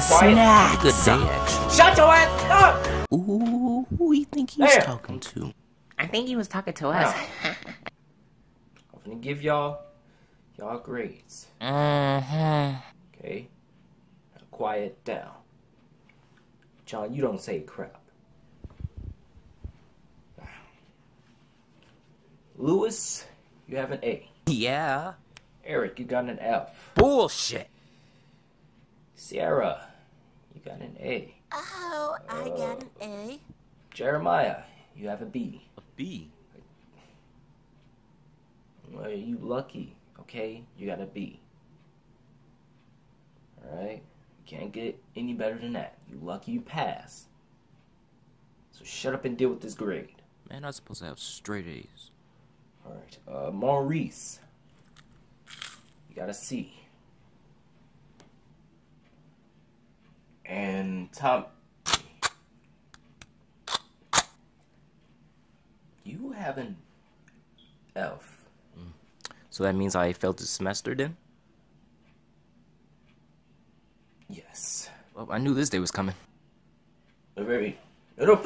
snack. Good day, actually. Shut your ass up! Ooh, who you think he's There. talking to? I think he was talking to us. I'm gonna give y'all y'all grades. mm-hmm. Okay? Now quiet down. John, you don't say crap. Lewis, you have an A. Yeah. Eric, you got an F. Bullshit. Sierra, you got an A. Oh, I got an A. Jeremiah, you have a B. A B. Well, you lucky, okay? You got a B. Alright? You can't get any better than that. You lucky you pass. So shut up and deal with this grade. Man, I'm supposed to have straight A's. Alright. Uh, Maurice. You got a C. Tom. You have an F. So that means I failed the semester then? Yes. Well, I knew this day was coming. A very. No,